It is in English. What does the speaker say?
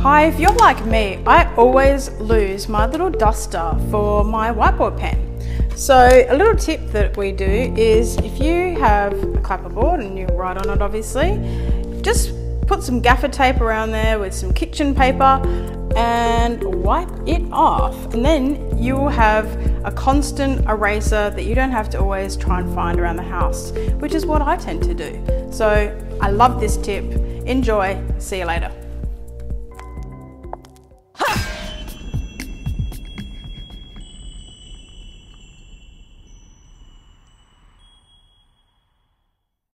Hi, if you're like me, I always lose my little duster for my whiteboard pen. So a little tip that we do is if you have a clapperboard and you write on it obviously, just put some gaffer tape around there with some kitchen paper and wipe it off. And then you will have a constant eraser that you don't have to always try and find around the house which is what I tend to do. So I love this tip. Enjoy. See you later.